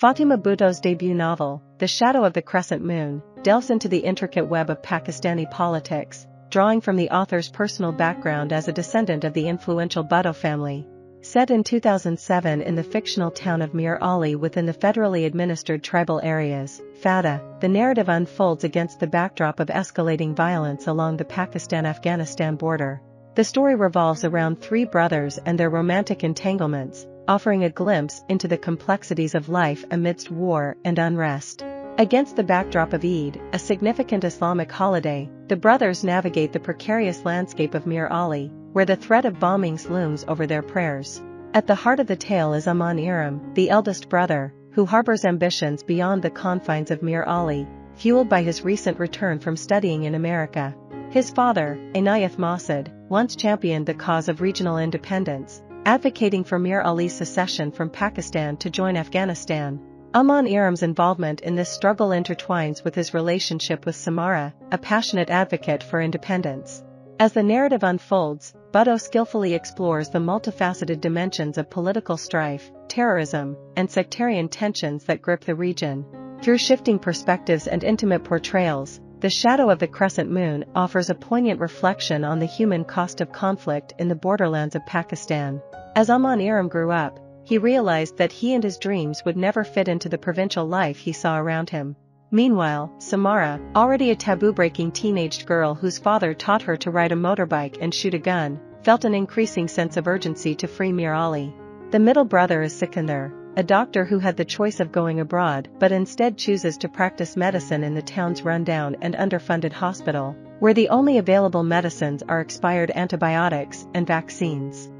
Fatima Bhutto's debut novel, The Shadow of the Crescent Moon, delves into the intricate web of Pakistani politics, drawing from the author's personal background as a descendant of the influential Bhutto family. Set in 2007 in the fictional town of Mir Ali within the federally administered tribal areas, FATA, the narrative unfolds against the backdrop of escalating violence along the Pakistan-Afghanistan border. The story revolves around three brothers and their romantic entanglements, offering a glimpse into the complexities of life amidst war and unrest. Against the backdrop of Eid, a significant Islamic holiday, the brothers navigate the precarious landscape of Mir Ali, where the threat of bombings looms over their prayers. At the heart of the tale is Aman Erum, the eldest brother, who harbors ambitions beyond the confines of Mir Ali, fueled by his recent return from studying in America. His father, Inayat Masud, once championed the cause of regional independence, advocating for Mir Ali's secession from Pakistan to join Afghanistan. Aman Erum's involvement in this struggle intertwines with his relationship with Samara, a passionate advocate for independence. As the narrative unfolds, Bhutto skillfully explores the multifaceted dimensions of political strife, terrorism, and sectarian tensions that grip the region. Through shifting perspectives and intimate portrayals, The Shadow of the Crescent Moon offers a poignant reflection on the human cost of conflict in the borderlands of Pakistan. As Aman Erum grew up, he realized that he and his dreams would never fit into the provincial life he saw around him. Meanwhile, Samara, already a taboo-breaking teenaged girl whose father taught her to ride a motorbike and shoot a gun, felt an increasing sense of urgency to free Mir Ali. The middle brother is Sikandar, a doctor who had the choice of going abroad but instead chooses to practice medicine in the town's rundown and underfunded hospital, where the only available medicines are expired antibiotics and vaccines.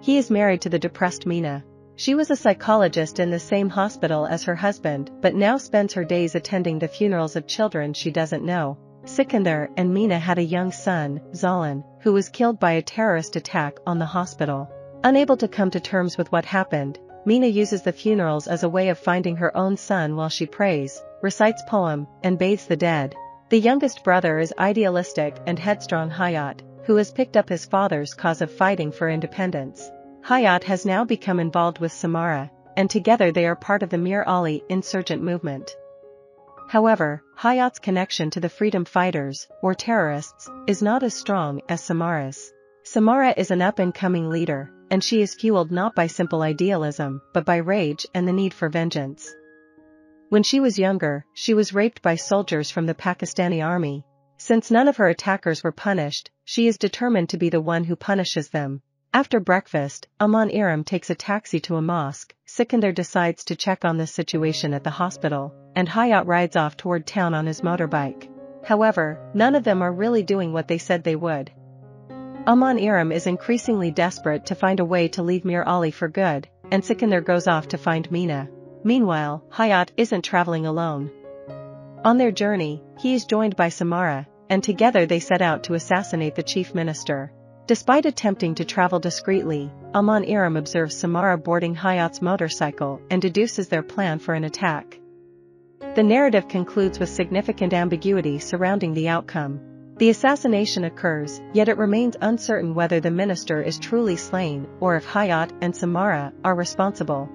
He is married to the depressed Mina, she was a psychologist in the same hospital as her husband but now spends her days attending the funerals of children she doesn't know. Sikandar and Mina had a young son, Zalan, who was killed by a terrorist attack on the hospital. Unable to come to terms with what happened, Mina uses the funerals as a way of finding her own son while she prays, recites poem, and bathes the dead. The youngest brother is idealistic and headstrong Hayat, who has picked up his father's cause of fighting for independence. Hayat has now become involved with Samara, and together they are part of the Mir Ali insurgent movement. However, Hayat's connection to the freedom fighters, or terrorists, is not as strong as Samara's. Samara is an up-and-coming leader, and she is fueled not by simple idealism but by rage and the need for vengeance. When she was younger, she was raped by soldiers from the Pakistani army. Since none of her attackers were punished, she is determined to be the one who punishes them, after breakfast, Aman Erum takes a taxi to a mosque, Sikandar decides to check on the situation at the hospital, and Hayat rides off toward town on his motorbike. However, none of them are really doing what they said they would. Aman Erum is increasingly desperate to find a way to leave Mir Ali for good, and Sikandar goes off to find Mina. Meanwhile, Hayat isn't traveling alone. On their journey, he is joined by Samara, and together they set out to assassinate the chief minister. Despite attempting to travel discreetly, Aman Erum observes Samara boarding Hayat's motorcycle and deduces their plan for an attack. The narrative concludes with significant ambiguity surrounding the outcome. The assassination occurs, yet it remains uncertain whether the minister is truly slain or if Hayat and Samara are responsible.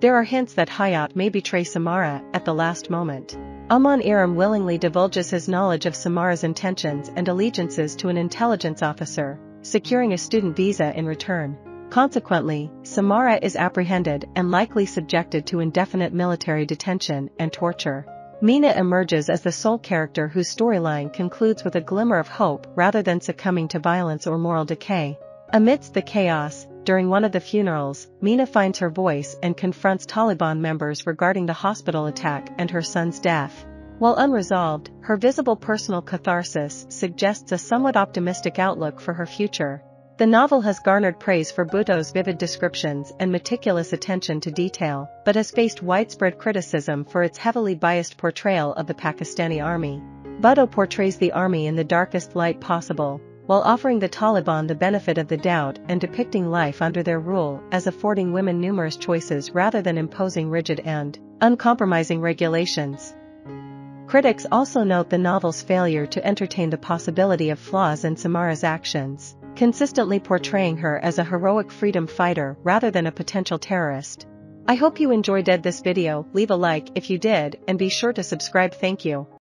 There are hints that Hayat may betray Samara at the last moment. Aman Erum willingly divulges his knowledge of Samara's intentions and allegiances to an intelligence officer, securing a student visa in return. Consequently, Samara is apprehended and likely subjected to indefinite military detention and torture. Mina emerges as the sole character whose storyline concludes with a glimmer of hope rather than succumbing to violence or moral decay. Amidst the chaos, during one of the funerals, Mina finds her voice and confronts Taliban members regarding the hospital attack and her son's death. While unresolved, her visible personal catharsis suggests a somewhat optimistic outlook for her future. The novel has garnered praise for Bhutto's vivid descriptions and meticulous attention to detail, but has faced widespread criticism for its heavily biased portrayal of the Pakistani army. Bhutto portrays the army in the darkest light possible, while offering the Taliban the benefit of the doubt and depicting life under their rule as affording women numerous choices rather than imposing rigid and uncompromising regulations. Critics also note the novel's failure to entertain the possibility of flaws in Samara's actions, consistently portraying her as a heroic freedom fighter rather than a potential terrorist. I hope you enjoyed this video, leave a like if you did and be sure to subscribe thank you.